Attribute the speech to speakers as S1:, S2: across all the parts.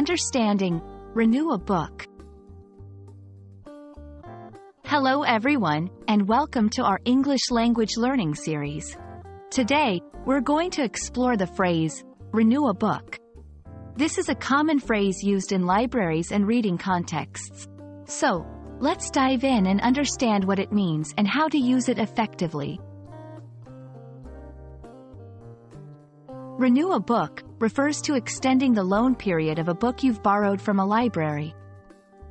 S1: Understanding, renew a book. Hello everyone, and welcome to our English language learning series. Today, we're going to explore the phrase, renew a book. This is a common phrase used in libraries and reading contexts. So, let's dive in and understand what it means and how to use it effectively. Renew a book refers to extending the loan period of a book you've borrowed from a library.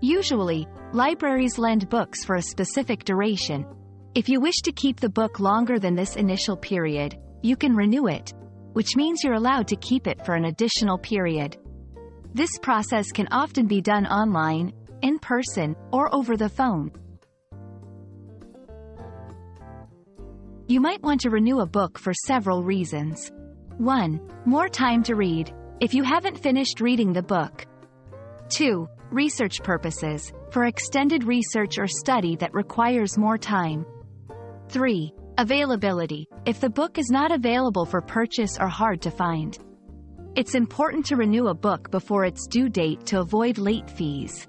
S1: Usually, libraries lend books for a specific duration. If you wish to keep the book longer than this initial period, you can renew it, which means you're allowed to keep it for an additional period. This process can often be done online, in person, or over the phone. You might want to renew a book for several reasons. 1. More time to read, if you haven't finished reading the book. 2. Research purposes, for extended research or study that requires more time. 3. Availability, if the book is not available for purchase or hard to find. It's important to renew a book before its due date to avoid late fees.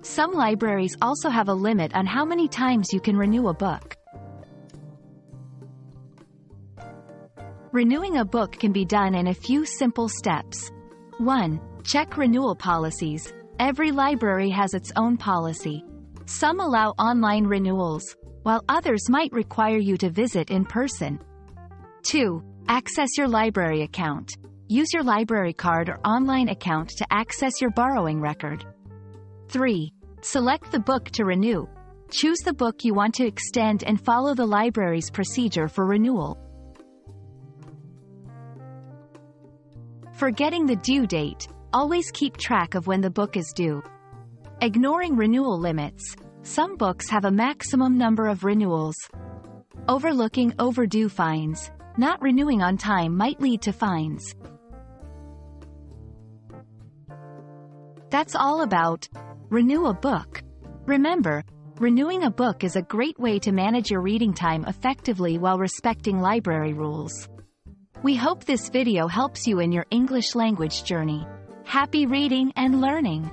S1: Some libraries also have a limit on how many times you can renew a book. Renewing a book can be done in a few simple steps. 1. Check renewal policies. Every library has its own policy. Some allow online renewals, while others might require you to visit in person. 2. Access your library account. Use your library card or online account to access your borrowing record. 3. Select the book to renew. Choose the book you want to extend and follow the library's procedure for renewal. Forgetting the due date, always keep track of when the book is due. Ignoring renewal limits, some books have a maximum number of renewals. Overlooking overdue fines, not renewing on time might lead to fines. That's all about renew a book. Remember, renewing a book is a great way to manage your reading time effectively while respecting library rules. We hope this video helps you in your English language journey. Happy reading and learning!